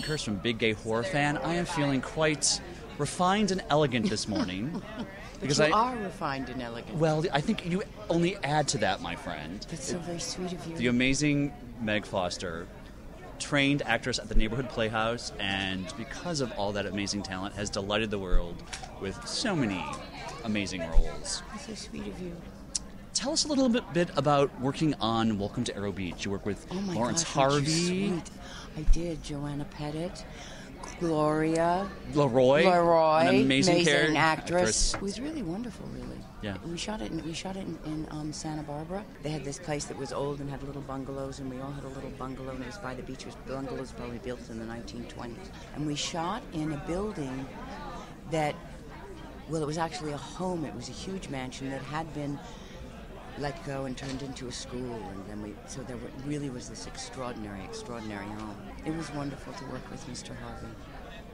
Kirst from Big Gay Horror Fan. I am feeling quite refined and elegant this morning. because you I, are refined and elegant. Well, I think you only add to that, my friend. That's so very sweet of you. The amazing Meg Foster, trained actress at the Neighborhood Playhouse, and because of all that amazing talent, has delighted the world with so many amazing roles. That's so sweet of you. Tell us a little bit, bit about working on Welcome to Arrow Beach. You work with oh Laurence gosh, Harvey. I did. Joanna Pettet. Gloria Leroy, Leroy, an amazing, amazing actress. actress. It was really wonderful, really. Yeah. We shot it. In, we shot it in, in um, Santa Barbara. They had this place that was old and had little bungalows, and we all had a little bungalow, and it was by the beach. It was bungalows probably built in the 1920s, and we shot in a building that, well, it was actually a home. It was a huge mansion that had been let go and turned into a school, and then we. So there really was this extraordinary, extraordinary home. It was wonderful to work with Mr. Harvey.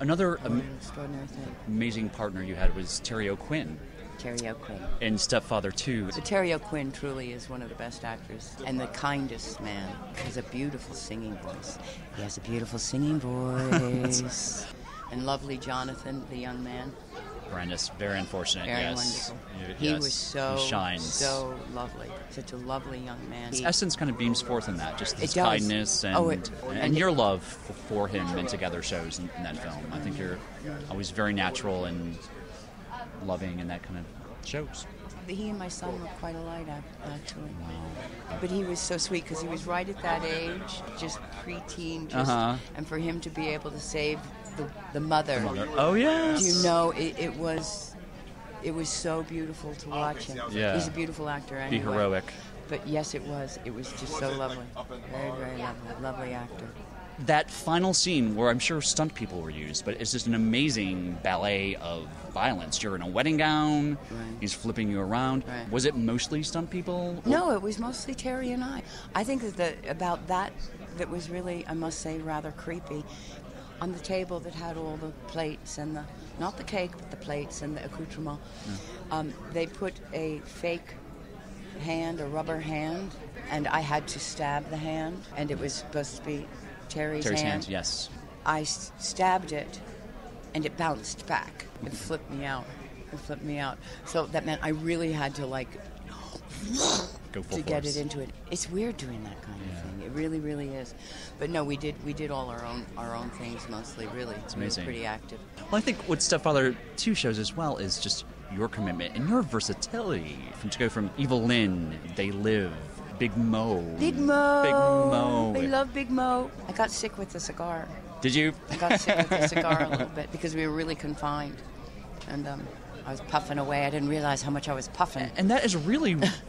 Another am- extraordinary thing. amazing partner you had was Terry O'Quinn. Terry O'Quinn. And Stepfather 2. So Terry O'Quinn truly is one of the best actors and the kindest man. He has a beautiful singing voice. He has a beautiful singing voice. and lovely Jonathan, the young man. Horrendous. Very unfortunate. Very yes. wonderful. He yes. was so he shines. so lovely. Such a lovely young man. His He- essence kind of beams forth in that, just his kindness and, Oh, it- and, and it- your love for him and together shows in, in that film. I think you're always very natural and loving, and that kind of shows. He and my son were quite alike, ac- actually. But he was so sweet because he was right at that age, just preteen, just, Uh-huh. and for him to be able to save the, the mother. Oh yes. You know, it, it was it was so beautiful to watch him. Yeah. He's a beautiful actor Be anyway. heroic. But yes, it was. It was just so lovely. Very, very lovely. Lovely actor. That final scene where I'm sure stunt people were used, but it's just an amazing ballet of violence. You're in a wedding gown. Right. He's flipping you around. Right. Was it mostly stunt people? No, it was mostly Terry and I. I think that the, about that that was really, I must say, rather creepy. On the table that had all the plates and the, not the cake, but the plates and the accoutrement, um, they put a fake hand, a rubber hand, and I had to stab the hand, and it was supposed to be Terry's, Terry's hand. hands, yes. I s- stabbed it, and it bounced back. It flipped me out. It flipped me out. So that meant I really had to like Go full to get it into it. It's weird doing that kind Yeah. of thing. It really, really is. But no, we did we did all our own our own things mostly. Really, it's amazing. pretty active. Well, I think what Stepfather 2 shows as well is just your commitment and your versatility. From to go from Evil-Lyn, They Live, Big Mo. Big Mo. Big Mo. They love Big Mo. I got sick with the cigar. Did you? I got sick with the cigar a little bit because we were really confined, and um, I was puffing away. I didn't realize how much I was puffing. And that is really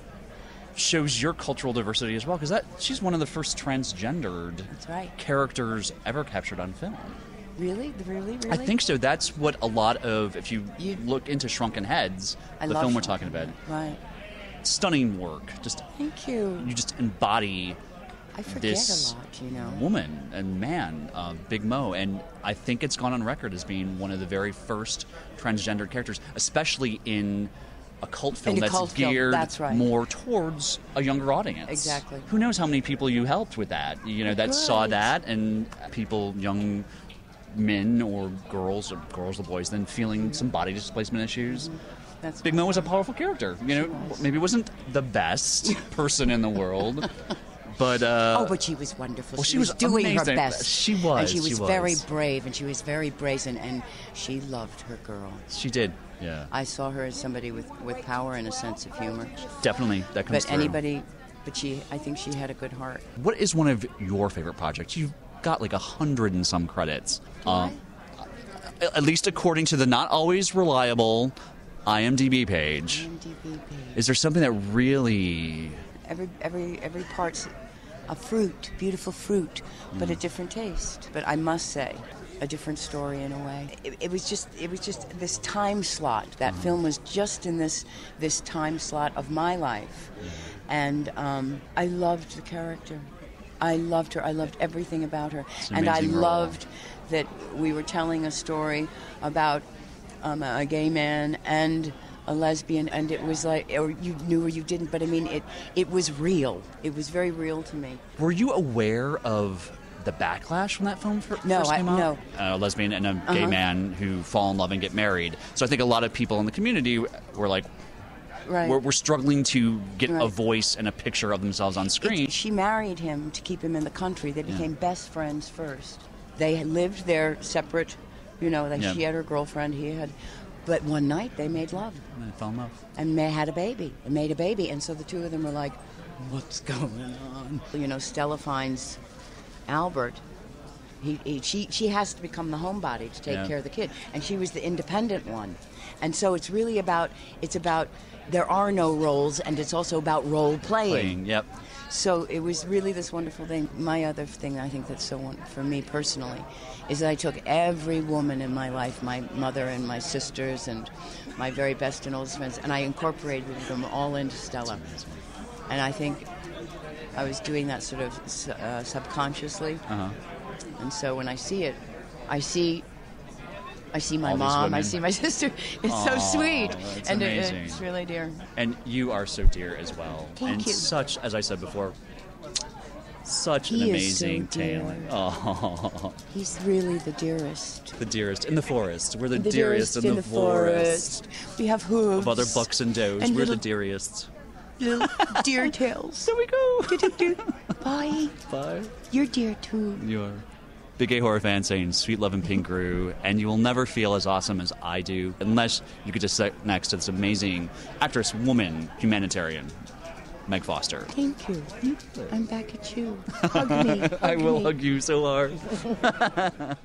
shows your cultural diversity as well, because that she's one of the first transgendered right. characters ever captured on film. Really, really, really. I think so. That's what a lot of, if you, You- look into Shrunken Heads, I the film we're talking about, Right. stunning work. Just Thank you. you just embody I forget this a lot, you know. woman and man, uh, Big Mo, and I think it's gone on record as being one of the very first transgendered characters, especially in a cult film a that's cult film, geared that's right. more towards a younger audience. Exactly. Who knows how many people you helped with that? You know, that saw that, and people, young men or girls, or girls or boys, then feeling mm-hmm. some body displacement issues. That's Big Mo was a powerful character. You know, maybe wasn't the best person in the world, but uh, Oh, but she was wonderful. well, she, she was doing amazing. her best. She was, And she she was, very was. brave, and she was very brazen, and she loved her girl. she did. Yeah, I saw her as somebody with, with power and a sense of humor. definitely that comes But through. anybody, but she, I think she had a good heart. What is one of your favorite projects? You've got like a hundred and some credits. Um, at least according to the not always reliable IMDb page. IMDb page. Is there something that really Every, every, every part's a fruit, beautiful fruit, but a Mm. different taste. But I must say, a different story in a way. It, it was just, it was just this time slot. That Mm. film was just in this, this time slot of my life, and um, I loved the character. I loved her. I loved everything about her, an and I role. loved that we were telling a story about um, a gay man and a lesbian, and it was like, or you knew or you didn't, but I mean, it it was real. It was very real to me. were you aware of the backlash when that film fir- No, first I- came out. no. A lesbian and a gay Uh-huh. man who fall in love and get married. So I think a lot of people in the community were like, Right. we're, we're struggling to get a voice and a picture of themselves on screen. It- she married him to keep him in the country. They became best friends first. They lived their separate, you know, like Yeah. she had her girlfriend, he had. But one night they made love And I fell in love. and they had a baby and made a baby. And so the two of them were like, what's going on? You know, Stella finds Albert. He, he, she, she has to become the homebody to take Yeah. care of the kid, and she was the independent one. And so it's really about it's about there are no roles, and it's also about role Playing, yep. so it was really this wonderful thing. My other thing I think that's so for me personally is that I took every woman in my life, my mother and my sisters and my very best and oldest friends, and I incorporated them all into Stella. And I think I was doing that sort of uh, subconsciously. Uh-huh. And so when I see it, I see. I see my All mom. I see my sister. It's so sweet, and it- it's really dear. And you are so dear as well. Thank and you. such, as I said before, such an He is amazing so talent. Oh, He's really the dearest. the dearest in the forest. We're the, the dearest, in, the, forest. We have hooves. Of other bucks and does, And we're the dearest. Little deer tails. There we go. Bye. Bye. You're dear too. You are. Big gay horror fan saying Sweet Love and Pink Grew, and you will never feel as awesome as I do unless you could just sit next to this amazing actress, woman, humanitarian, Meg Foster. Thank you. I'm back at you. Hug me. Hug I will me. hug you so hard.